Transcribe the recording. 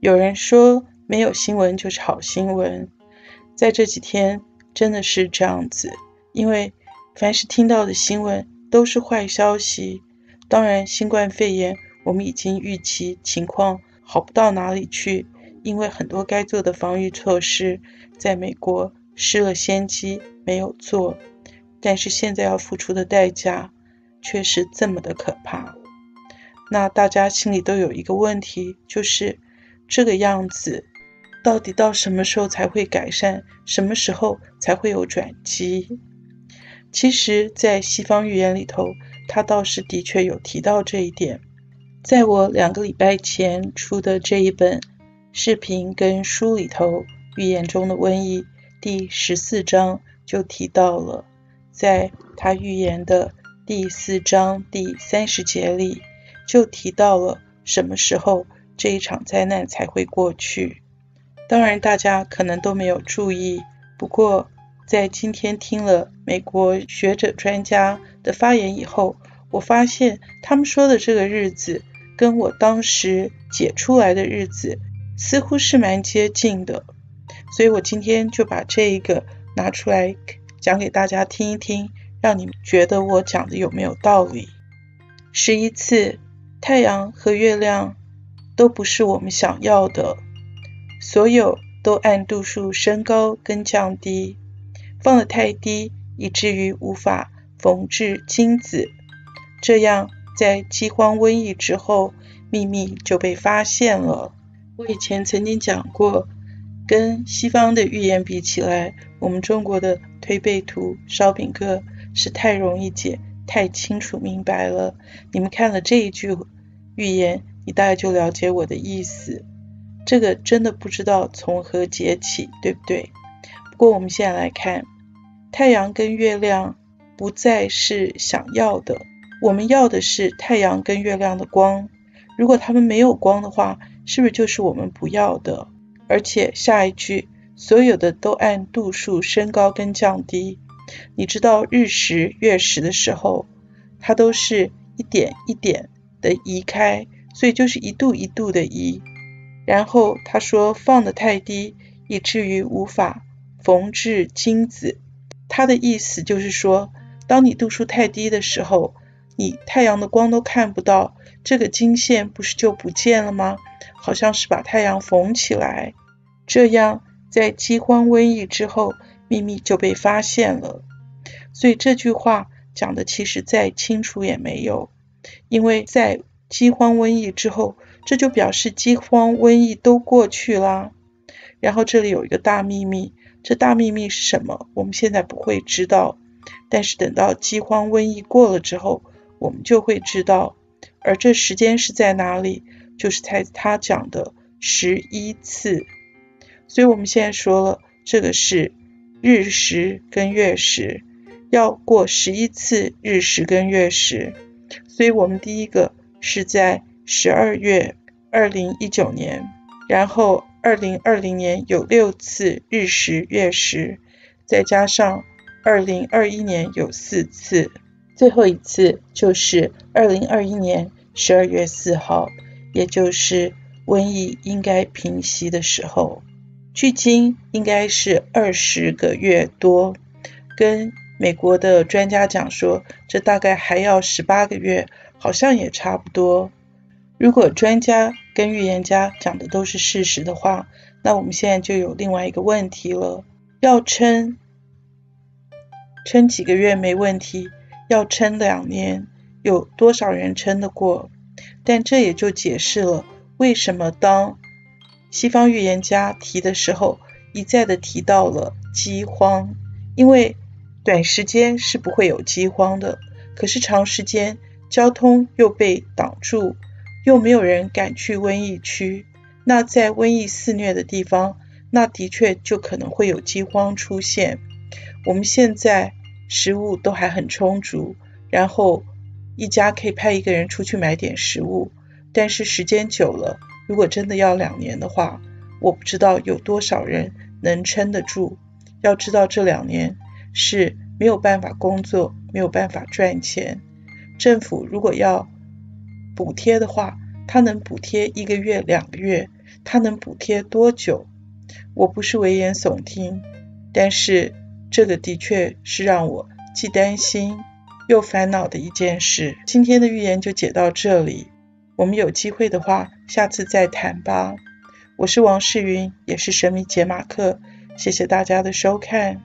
有人说没有新闻就是好新闻，在这几天真的是这样子，因为凡是听到的新闻都是坏消息。当然，新冠肺炎我们已经预期情况好不到哪里去，因为很多该做的防御措施在美国失了先机，没有做。但是现在要付出的代价却是这么的可怕。那大家心里都有一个问题，就是这个样子到底到什么时候才会改善？什么时候才会有转机？其实，在西方预言里头。他倒是的确有提到这一点，在我两个礼拜前出的这一本视频跟书里头，《预言中的瘟疫》第十四章就提到了，在他预言的第四章第三十节里，就提到了什么时候这一场灾难才会过去。当然，大家可能都没有注意，不过。在今天听了美国学者专家的发言以后，我发现他们说的这个日子跟我当时解出来的日子似乎是蛮接近的，所以我今天就把这一个拿出来讲给大家听一听，让你们觉得我讲的有没有道理。十一次，太阳和月亮都不是我们想要的，所有都按度数升高跟降低。放得太低，以至于无法缝制金子。这样，在饥荒瘟疫之后，秘密就被发现了。我以前曾经讲过，跟西方的预言比起来，我们中国的推背图、烧饼歌是太容易解、太清楚明白了。你们看了这一句预言，你大概就了解我的意思。这个真的不知道从何解起，对不对？不过我们现在来看，太阳跟月亮不再是想要的，我们要的是太阳跟月亮的光。如果它们没有光的话，是不是就是我们不要的？而且下一句，所有的都按度数升高跟降低。你知道日食、月食的时候，它都是一点一点的移开，所以就是一度一度的移。然后他说放的太低，以至于无法。缝制金子，他的意思就是说，当你度数太低的时候，你太阳的光都看不到，这个金线不是就不见了吗？好像是把太阳缝起来，这样在饥荒瘟疫之后，秘密就被发现了。所以这句话讲的其实再清楚也没有，因为在饥荒瘟疫之后，这就表示饥荒瘟疫都过去啦。然后这里有一个大秘密。这大秘密是什么？我们现在不会知道，但是等到饥荒瘟疫过了之后，我们就会知道。而这时间是在哪里？就是在他讲的十一次。所以我们现在说了，这个是日食跟月食，要过十一次日食跟月食。所以我们第一个是在十二月二零一九年，然后。二零二零年有六次日食月食，再加上二零二一年有四次，最后一次就是二零二一年十二月四号，也就是瘟疫应该平息的时候。距今应该是二十个月多，跟美国的专家讲说，这大概还要十八个月，好像也差不多。如果专家跟预言家讲的都是事实的话，那我们现在就有另外一个问题了：要撑撑几个月没问题，要撑两年，有多少人撑得过？但这也就解释了为什么当西方预言家提的时候，一再的提到了饥荒，因为短时间是不会有饥荒的，可是长时间交通又被挡住。又没有人敢去瘟疫区，那在瘟疫肆虐的地方，那的确就可能会有饥荒出现。我们现在食物都还很充足，然后一家可以派一个人出去买点食物，但是时间久了，如果真的要两年的话，我不知道有多少人能撑得住。要知道这两年是没有办法工作，没有办法赚钱，政府如果要。补贴的话，它能补贴一个月、两个月，它能补贴多久？我不是危言耸听，但是这个的确是让我既担心又烦恼的一件事。今天的预言就解到这里，我们有机会的话，下次再谈吧。我是王世云，也是神秘解码课，谢谢大家的收看。